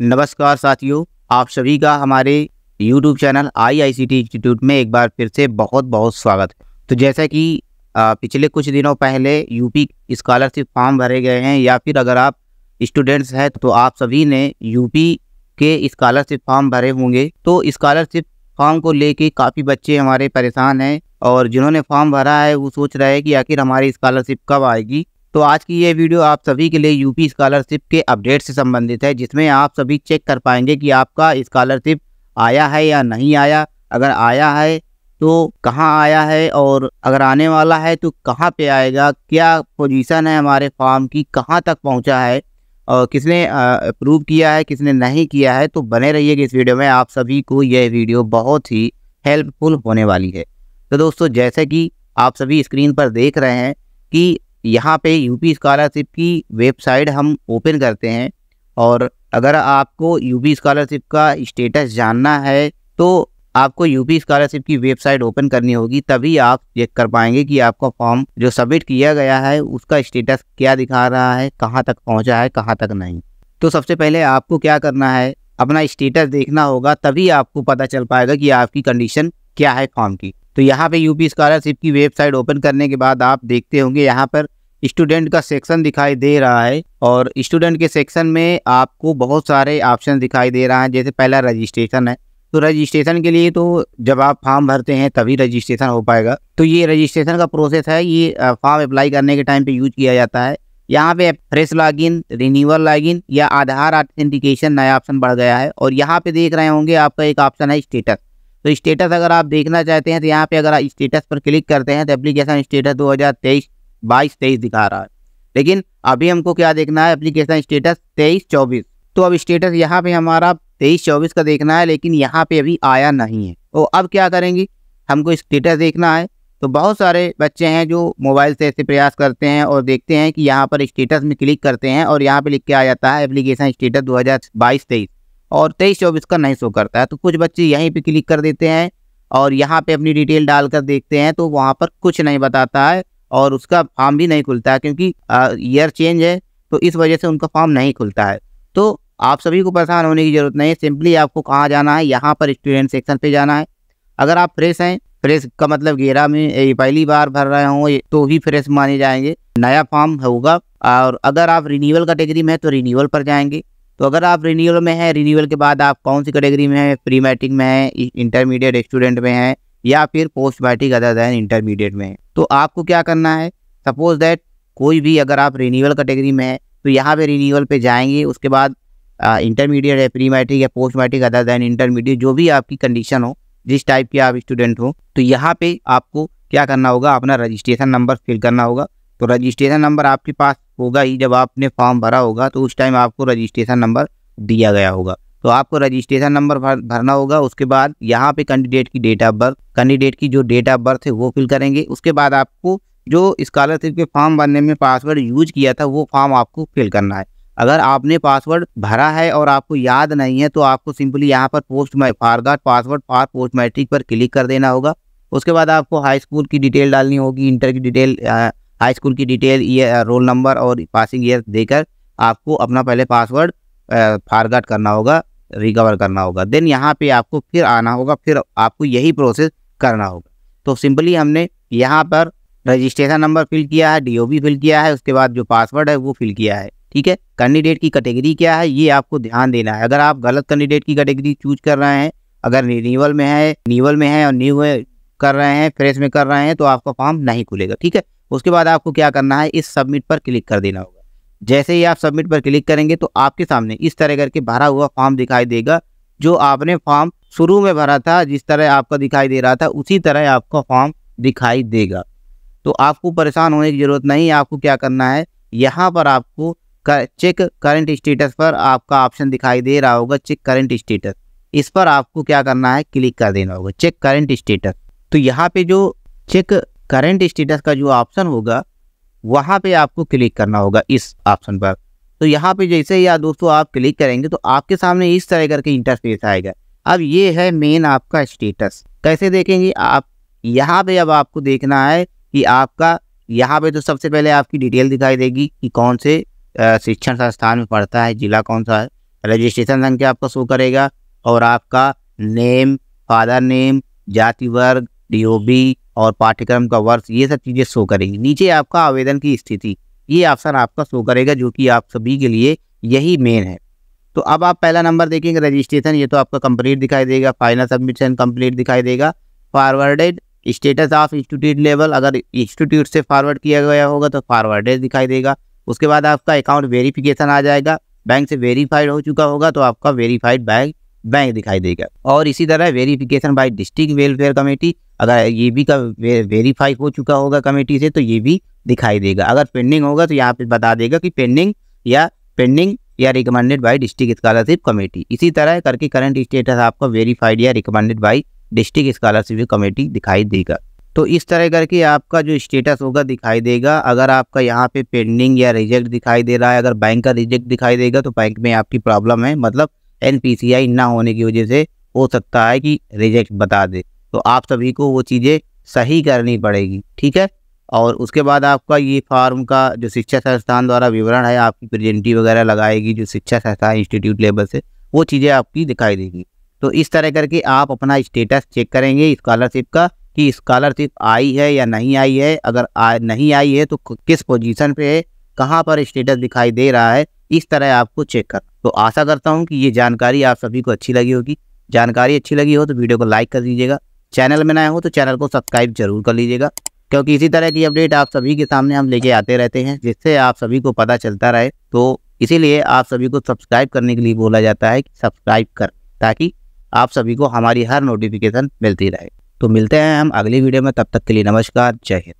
नमस्कार साथियों, आप सभी का हमारे YouTube channel I I C T institute में एक बार फिर से बहुत बहुत स्वागत। तो जैसा कि पिछले कुछ दिनों पहले यूपी स्कॉलरशिप फॉर्म भरे गए हैं या फिर अगर आप स्टूडेंट्स हैं तो आप सभी ने यूपी के स्कॉलरशिप फॉर्म भरे होंगे। तो स्कॉलरशिप फॉर्म को लेके काफ़ी बच्चे हमारे परेशान हैं और जिन्होंने फॉर्म भरा है, वो सोच रहे हैं कि आखिर हमारी स्कॉलरशिप कब आएगी। तो आज की ये वीडियो आप सभी के लिए यूपी स्कॉलरशिप के अपडेट से संबंधित है, जिसमें आप सभी चेक कर पाएँगे कि आपका स्कॉलरशिप आया है या नहीं आया। अगर आया है तो कहाँ आया है और अगर आने वाला है तो कहाँ पे आएगा, क्या पोजीशन है हमारे फॉर्म की, कहाँ तक पहुँचा है और किसने अप्रूव किया है, किसने नहीं किया है तो बने रहिएगा इस वीडियो में। आप सभी को यह वीडियो बहुत ही हेल्पफुल होने वाली है। तो दोस्तों, जैसे कि आप सभी स्क्रीन पर देख रहे हैं कि यहाँ पे यूपी स्कॉलरशिप की वेबसाइट हम ओपन करते हैं और अगर आपको यूपी स्कॉलरशिप का स्टेटस जानना है तो आपको यूपी स्कॉलरशिप की वेबसाइट ओपन करनी होगी, तभी आप चेक कर पाएँगे कि आपका फॉर्म जो सबमिट किया गया है, उसका स्टेटस क्या दिखा रहा है, कहाँ तक पहुँचा है, कहाँ तक नहीं। तो सबसे पहले आपको क्या करना है, अपना स्टेटस देखना होगा, तभी आपको पता चल पाएगा कि आपकी कंडीशन क्या है फॉर्म की। तो यहाँ पे यूपी स्कॉलरशिप की वेबसाइट ओपन करने के बाद आप देखते होंगे यहाँ पर स्टूडेंट का सेक्शन दिखाई दे रहा है और स्टूडेंट के सेक्शन में आपको बहुत सारे ऑप्शन दिखाई दे रहा है। जैसे पहला रजिस्ट्रेशन है। तो रजिस्ट्रेशन के लिए तो जब आप फॉर्म भरते हैं तभी रजिस्ट्रेशन हो पाएगा। तो ये रजिस्ट्रेशन का प्रोसेस है। ये फॉर्म अप्लाई करने के टाइम पे यूज़ किया जाता है। यहाँ पे फ्रेश लॉगिन रिन्यूअल लॉगिन या आधार ऑथेंटिकेशन नया ऑप्शन बढ़ गया है। और यहाँ पे देख रहे होंगे आपका एक ऑप्शन है स्टेटस तो स्टेटस अगर आप देखना चाहते हैं तो यहाँ पे अगर आप स्टेटस पर क्लिक करते हैं तो एप्लीकेशन स्टेटस 2023 22 तेईस बाईस तेईस दिखा रहा है। लेकिन अभी हमको क्या देखना है एप्लीकेशन स्टेटस तेईस चौबीस। तो अब स्टेटस यहाँ पे हमारा तेईस चौबीस का देखना है, लेकिन यहाँ पे अभी आया नहीं है। तो अब क्या करेंगे, हमको स्टेटस देखना है। तो बहुत सारे बच्चे हैं जो मोबाइल से ऐसे प्रयास करते हैं और देखते हैं कि यहाँ पर स्टेटस में क्लिक करते हैं और यहाँ पे लिख के आ जाता है एप्लीकेशन स्टेटस दो हज़ार बाईस तेईस। और तेईस चौबीस का नहीं शो करता है। तो कुछ बच्चे यहीं पे क्लिक कर देते हैं और यहाँ पे अपनी डिटेल डालकर देखते हैं तो वहाँ पर कुछ नहीं बताता है और उसका फॉर्म भी नहीं खुलता है क्योंकि ईयर चेंज है तो इस वजह से उनका फॉर्म नहीं खुलता है। तो आप सभी को परेशान होने की ज़रूरत नहीं है, सिंपली आपको कहाँ जाना है, यहाँ पर स्टूडेंट सेक्शन पे जाना है। अगर आप फ्रेश हैं, फ्रेश का मतलब गेरा में पहली बार भर रहे हों तो ही फ्रेश माने जाएँगे, नया फॉर्म होगा। और अगर आप रिन्यूअल कैटेगरी में है तो रिन्यूअल पर जाएँगे। तो अगर आप रिन्यूअल में हैं रिन्यूअल के बाद आप कौन सी कैटेगरी में हैं? प्री मैट्रिक में हैं इंटरमीडिएट स्टूडेंट में हैं, या फिर post matric other than intermediate में तो आपको क्या करना है? सपोज़ दैट कोई भी अगर आप रिन्यूअल कैटेगरी में है तो यहाँ पे रिन्यूअल पे जाएँगे, उसके बाद इंटरमीडिएट है प्री मैट्रिक या post matric other than intermediate जो भी आपकी कंडीशन हो, जिस टाइप के आप स्टूडेंट हो तो यहाँ पे आपको क्या करना होगा? अपना रजिस्ट्रेशन नंबर फिल करना होगा। तो रजिस्ट्रेशन नंबर आपके पास होगा ही जब आपने फॉर्म भरा होगा तो उस टाइम आपको रजिस्ट्रेशन नंबर दिया गया होगा। तो आपको रजिस्ट्रेशन नंबर भर, भरना होगा उसके बाद यहाँ पे कैंडिडेट की डेट ऑफ़ बर्थ कैंडिडेट की जो डेट ऑफ़ बर्थ है वो फिल करेंगे। उसके बाद आपको जो स्कॉलरशिप के फॉर्म भरने में पासवर्ड यूज़ किया था वो फॉर्म आपको फिल करना है। अगर आपने पासवर्ड भरा है और आपको याद नहीं है तो आपको सिंपली यहाँ पर post forgot password for post matric पर क्लिक कर देना होगा। उसके बाद आपको हाई स्कूल की डिटेल डालनी होगी इंटर की डिटेल हाई स्कूल की डिटेल, ये रोल नंबर और पासिंग ईयर देकर आपको अपना पहले पासवर्ड फारगट करना होगा, रिकवर करना होगा। देन यहाँ पे आपको फिर आना होगा, फिर आपको यही प्रोसेस करना होगा। तो सिंपली हमने यहाँ पर रजिस्ट्रेशन नंबर फिल किया है डी फिल किया है, उसके बाद जो पासवर्ड है वो फिल किया है, ठीक है? कैंडिडेट की कैटेगरी क्या है, ये आपको ध्यान देना है। अगर आप गलत कैंडिडेट की कैटेगरी चूज़ कर रहे हैं, अगर रिन्यूअल में है न्यूअल में है और न्यू कर रहे हैं, फ्रेश में कर रहे हैं तो आपका फॉर्म नहीं खुलेगा, ठीक है? उसके बाद आपको क्या करना है इस सबमिट पर क्लिक कर देना होगा। जैसे ही आप सबमिट पर क्लिक करेंगे तो आपके सामने इस तरह करके भरा हुआ फॉर्म दिखाई देगा जो आपने फॉर्म शुरू में भरा था जिस तरह आपका दिखाई दे रहा था उसी तरह आपका फॉर्म दिखाई देगा। तो आपको परेशान होने की ज़रूरत नहीं आपको क्या करना है यहाँ पर आपको कर, चेक करंट स्टेटस पर आपका ऑप्शन दिखाई दे रहा होगा चेक करंट स्टेटस इस पर आपको क्या करना है क्लिक कर देना होगा चेक करंट स्टेटस तो यहाँ पे जो चेक करंट स्टेटस का जो ऑप्शन होगा, वहाँ पे आपको क्लिक करना होगा इस ऑप्शन पर। तो यहाँ पे जैसे ही आप दोस्तों आप क्लिक करेंगे तो आपके सामने इस तरह करके इंटरफेस आएगा। अब ये है मेन आपका स्टेटस कैसे देखेंगे? आप यहाँ पे अब आपको देखना है कि आपका, यहाँ पे तो सबसे पहले आपकी डिटेल दिखाई देगी कि कौन से शिक्षण संस्थान में पढ़ता है, जिला कौन सा है। रजिस्ट्रेशन संख्या आपका शो करेगा और आपका नेम फादर नेम जाति वर्ग DOB और पाठ्यक्रम का वर्ष, ये सब चीज़ें शो करेंगी। नीचे आपका आवेदन की स्थिति, ये ऑप्शन आपका शो करेगा, जो कि आप सभी के लिए यही मेन है। तो अब आप पहला नंबर देखेंगे रजिस्ट्रेशन ये तो आपका कंप्लीट दिखाई देगा फाइनल सबमिशन कंप्लीट दिखाई देगा। Forwarded status of institute level अगर इंस्टीट्यूट से फॉरवर्ड किया गया होगा तो फॉरवर्डेड दिखाई देगा। उसके बाद आपका अकाउंट वेरिफिकेशन आ जाएगा बैंक से वेरीफाइड हो चुका होगा तो आपका वेरीफाइड बैंक बैंक दिखाई देगा। और इसी तरह verification by district welfare committee अगर ये भी का वे, वेरीफाई हो चुका होगा कमेटी से तो ये भी दिखाई देगा। अगर पेंडिंग होगा तो यहाँ पे बता देगा कि पेंडिंग या पेंडिंग या recommended by district scholarship committee इसी तरह करके करंट स्टेटस आपका वेरीफाइड या recommended by district scholarship committee दिखाई देगा। तो इस तरह करके आपका जो स्टेटस होगा दिखाई देगा। अगर आपका यहाँ पे पेंडिंग या रिजेक्ट दिखाई दे रहा है अगर बैंक का रिजेक्ट दिखाई देगा तो बैंक में आपकी प्रॉब्लम है। मतलब एन ना होने की वजह से हो सकता है कि रिजेक्ट बता दे। तो आप सभी को वो चीज़ें सही करनी पड़ेगी ठीक है? और उसके बाद आपका ये फार्म का जो शिक्षा संस्थान द्वारा विवरण है आपकी प्रेजेंटी वगैरह लगाएगी जो शिक्षा संस्थान इंस्टीट्यूट लेवल से वो चीज़ें आपकी दिखाई देगी। तो इस तरह करके आप अपना स्टेटस चेक करेंगे स्कॉलरशिप का कि स्कॉलरशिप आई है या नहीं आई है। अगर आ, नहीं आई है तो किस पोजीशन पे है कहाँ पर स्टेटस दिखाई दे रहा है इस तरह आपको चेक कर। तो आशा करता हूँ कि ये जानकारी आप सभी को अच्छी लगी होगी। जानकारी अच्छी लगी हो तो वीडियो को लाइक कर दीजिएगा। चैनल में नया हो तो चैनल को सब्सक्राइब ज़रूर कर लीजिएगा। क्योंकि इसी तरह की अपडेट आप सभी के सामने हम लेके आते रहते हैं, जिससे आप सभी को पता चलता रहे। तो इसीलिए आप सभी को सब्सक्राइब करने के लिए बोला जाता है कि सब्सक्राइब कर, ताकि आप सभी को हमारी हर नोटिफिकेशन मिलती रहे। तो मिलते हैं हम अगली वीडियो में, तब तक के लिए नमस्कार, जय हिंद।